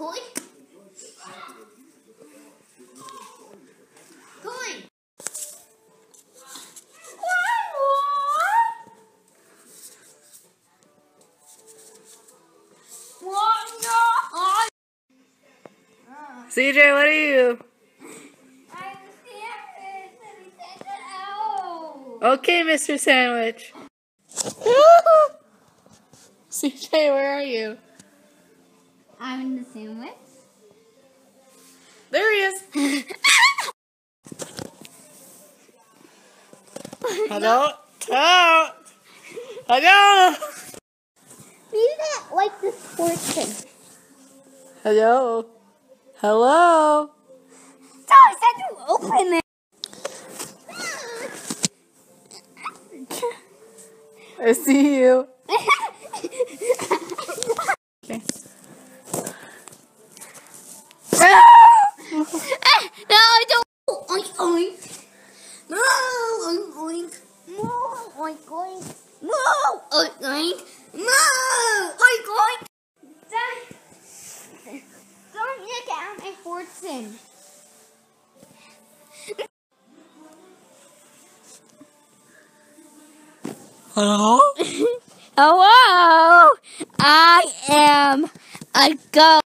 Coin? Coin! CJ, what are you? Okay, Mr. Sandwich. CJ, where are you? I'm in the sandwich. There he is. Hello? Hello? Hello? Maybe that like the sports thing. Hello? Hello? So I said to open it. I see you. Okay. no, I don't. Oink oink. No, oink No, oink oink. No, oink oink. No, oink oink. Don't, don't look at my fortune. Hello? Hello, I am a ghost.